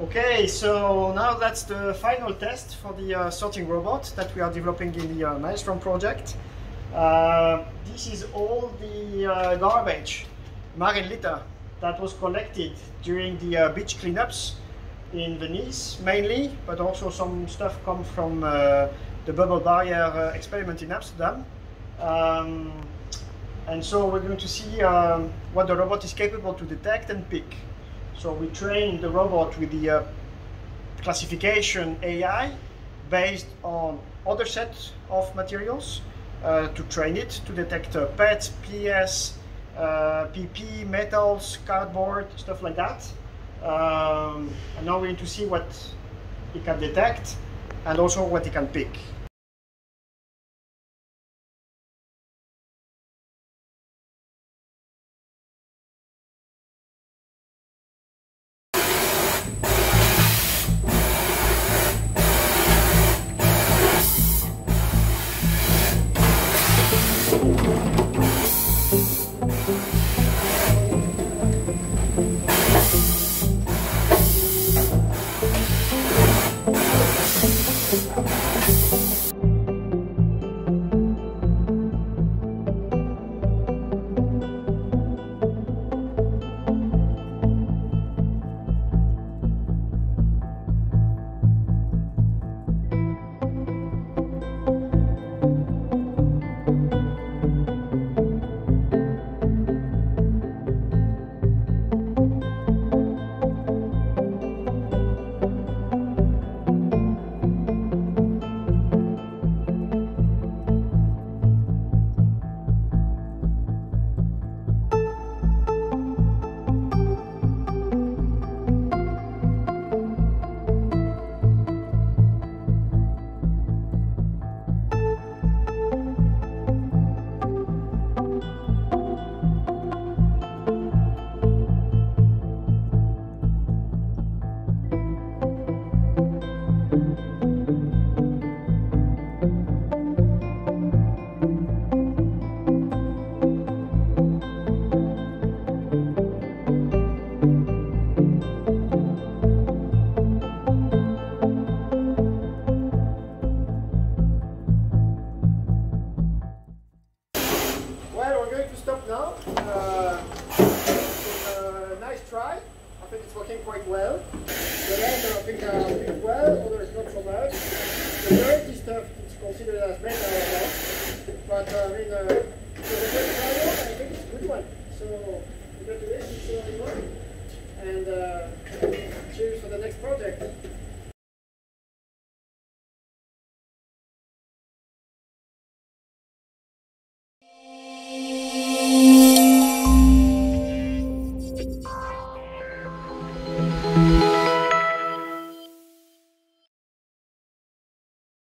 Okay, so now that's the final test for the uh, sorting robot that we are developing in the uh, Maelstrom project. Uh, this is all the uh, garbage, marine litter, that was collected during the uh, beach cleanups in Venice mainly, but also some stuff come from uh, the bubble barrier uh, experiment in Amsterdam. Um, and so we're going to see um, what the robot is capable to detect and pick. So we train the robot with the uh, classification AI based on other sets of materials uh, to train it to detect uh, PET, PS, uh, PP, metals, cardboard, stuff like that. Um, and now we need to see what it can detect and also what it can pick. Uh, a nice try. I think it's working quite well. The rest I think are doing well, others not so much. The dirty stuff is considered as better or not. But uh, I mean, uh, for the first trial, I think it's a good one. So, congratulations to everyone. And uh, cheers for the next project.